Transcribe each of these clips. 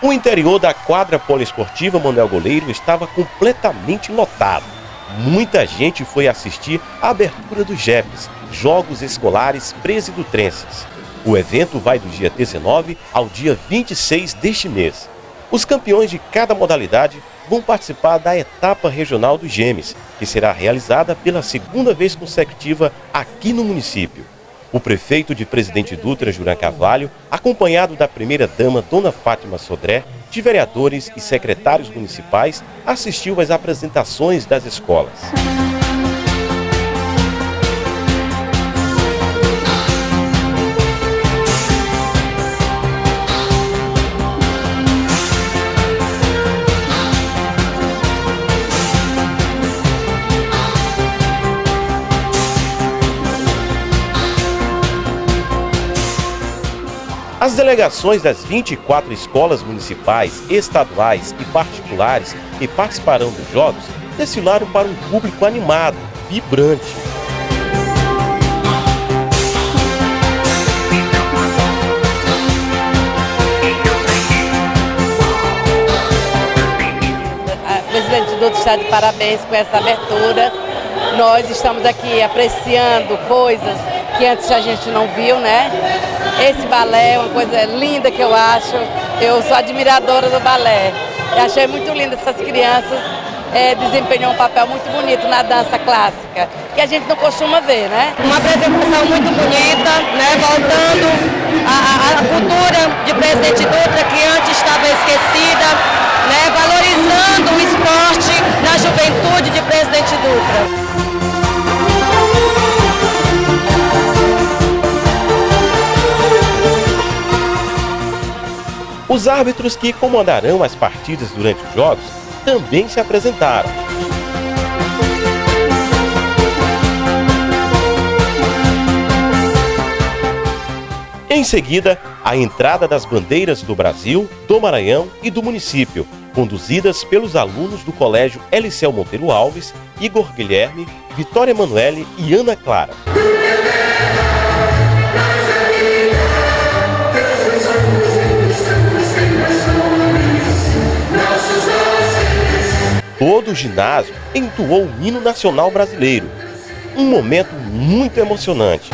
O interior da quadra poliesportiva Manuel Goleiro estava completamente lotado. Muita gente foi assistir à abertura dos JEPs, Jogos Escolares Presidutrenses. O evento vai do dia 19 ao dia 26 deste mês. Os campeões de cada modalidade vão participar da etapa regional dos Gêmeos, que será realizada pela segunda vez consecutiva aqui no município. O prefeito de Presidente Dutra, Juran Carvalho, acompanhado da primeira-dama, Dona Fátima Sodré, de vereadores e secretários municipais, assistiu às apresentações das escolas. As delegações das 24 escolas municipais, estaduais e particulares que participarão dos Jogos desfilaram para um público animado, vibrante. A presidente do está de parabéns com essa abertura. Nós estamos aqui apreciando coisas que antes a gente não viu, né? Esse balé é uma coisa linda que eu acho. Eu sou admiradora do balé. Eu achei muito lindo essas crianças é, um papel muito bonito na dança clássica, que a gente não costuma ver, né? Uma apresentação muito bonita, né? Voltando à, cultura de Presidente Dutra, que antes estava esquecida, né? Valorizando o esporte na juventude de Presidente Dutra. Os árbitros que comandarão as partidas durante os jogos também se apresentaram. Em seguida, a entrada das bandeiras do Brasil, do Maranhão e do município, conduzidas pelos alunos do Colégio Eliceu Monteiro Alves, Igor Guilherme, Vitória Emanuele e Ana Clara. Todo o ginásio entoou o hino nacional brasileiro. Um momento muito emocionante.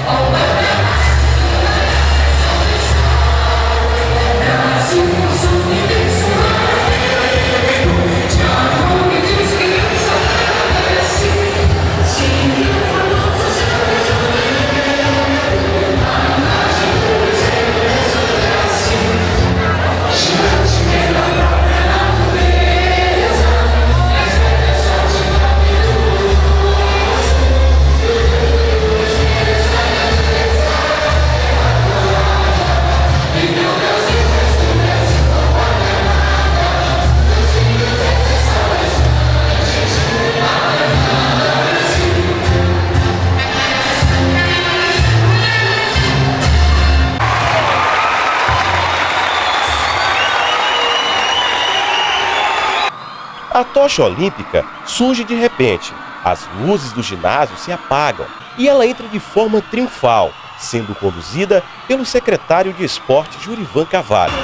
A tocha olímpica surge de repente, as luzes do ginásio se apagam e ela entra de forma triunfal, sendo conduzida pelo secretário de esporte Jurivan Cavalho.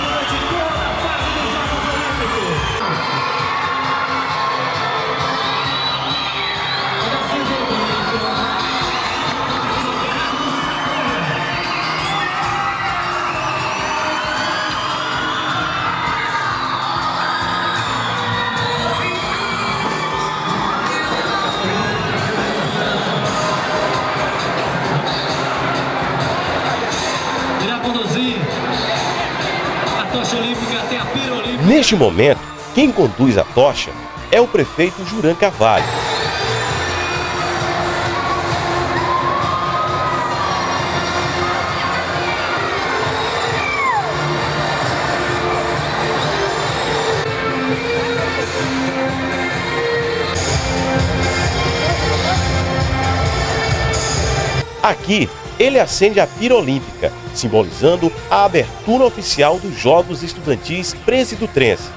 Neste momento, quem conduz a tocha é o prefeito Juran Carvalho. Aqui, ele acende a pira olímpica, simbolizando a abertura oficial dos Jogos Estudantis Presidutrenses.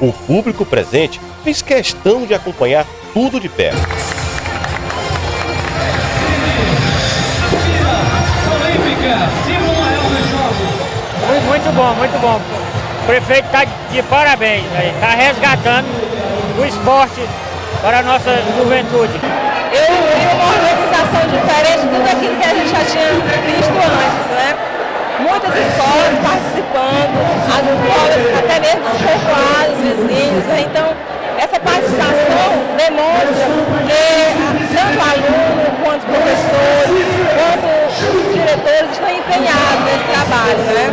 O público presente fez questão de acompanhar tudo de perto. Muito bom, muito bom. prefeito está de parabéns, está resgatando o esporte para a nossa juventude. Tinha visto antes, né? Muitas escolas participando, as escolas, até mesmo os povoados vizinhos, né? Então, essa participação demonstra que tanto aluno quanto professores, quanto diretores estão empenhados nesse trabalho, né?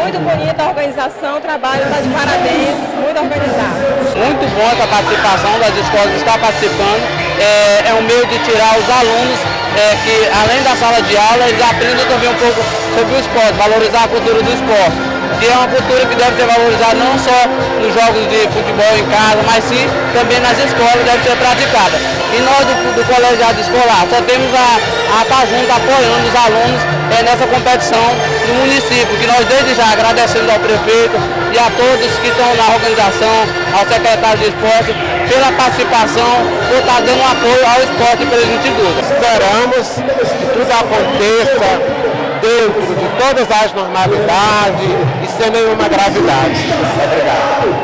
Muito bonita a organização, o trabalho está de parabéns, muito organizado. Muito bom essa participação das escolas estar participando. É, é um meio de tirar os alunos é, que, além da sala de aula, eles aprendem também um pouco sobre o esporte, valorizar a cultura do esporte. Que é uma cultura que deve ser valorizada não só nos jogos de futebol em casa, mas sim também nas escolas deve ser praticada. E nós do, do colegiado escolar só temos a, a estar junto apoiando os alunos é, nessa competição no município, que nós desde já agradecemos ao prefeito e a todos que estão na organização, ao secretário de esporte, pela participação, por estar dando apoio ao esporte pelo Instituto. Esperamos que tudo aconteça dentro de todas as normalidades e sem nenhuma gravidade. Obrigado.